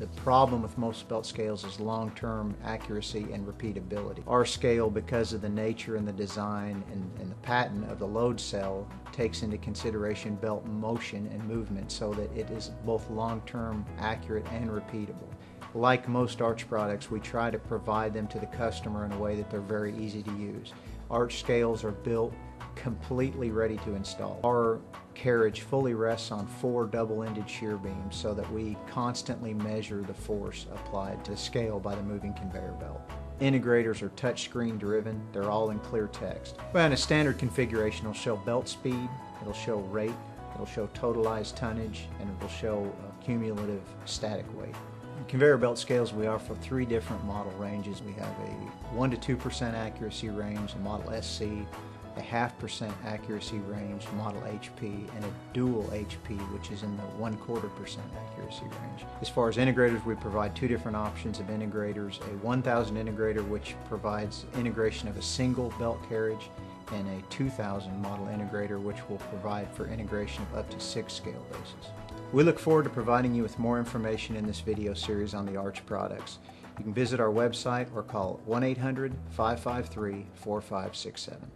The problem with most belt scales is long-term accuracy and repeatability. Our scale, because of the nature and the design and, and the patent of the load cell, takes into consideration belt motion and movement so that it is both long-term accurate and repeatable. Like most Arch products, we try to provide them to the customer in a way that they're very easy to use. Arch scales are built completely ready to install. Our carriage fully rests on four double-ended shear beams so that we constantly measure the force applied to the scale by the moving conveyor belt. Integrators are touchscreen driven, they're all in clear text. Well, in a standard configuration it'll show belt speed, it'll show rate, it'll show totalized tonnage, and it'll show uh, cumulative static weight. Conveyor belt scales we offer three different model ranges. We have a 1 to 2% accuracy range, a model SC, a half percent accuracy range, model HP, and a dual HP, which is in the one quarter percent accuracy range. As far as integrators, we provide two different options of integrators, a 1000 integrator, which provides integration of a single belt carriage, and a 2000 model integrator, which will provide for integration of up to six scale bases. We look forward to providing you with more information in this video series on the Arch products. You can visit our website or call 1 800 553 4567.